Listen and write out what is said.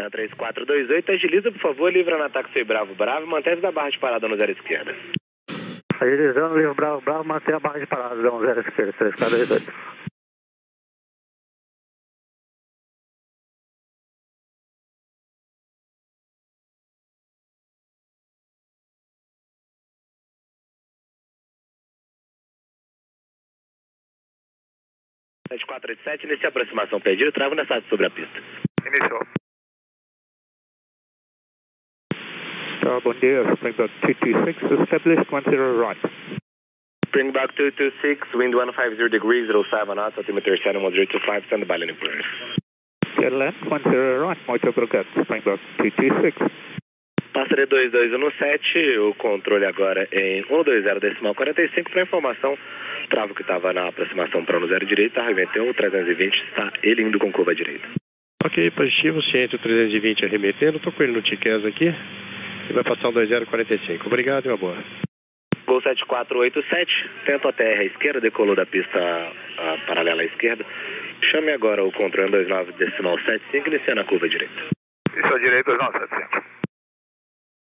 Pista 3428, agiliza, por favor, livra no ataque Sei Bravo Bravo, manteve da barra de parada no zero esquerda. Agilizando, livro Bravo Bravo, mantém a barra de parada, dão zero esquerda, 3428. Sete inicia a aproximação perdida, trava nessa sobre a pista. Iniciou. Star, bom dia, Springbok 226, established 10 right. Springbok 226, wind 150 degrees, 07 knots, altimeter 71025, stand by landing clearance. Airland 10 right, muito obrigado, Springbok 226. Pássaro 2217, o controle agora em 120 decimal 45 para informação. Travo que estava na aproximação para o zero direito, arremeteu o 320, está ele indo com curva direita. Ok, positivo, ciente o 320 arremetendo, estou com ele no Tiquez aqui e vai passar um 2045. Obrigado e uma boa. Gol 7487, tenta a terra à esquerda, decolou da pista a, paralela à esquerda. Chame agora o controle 29 decimal 75, iniciando a curva direita. Isso à direita, 2975.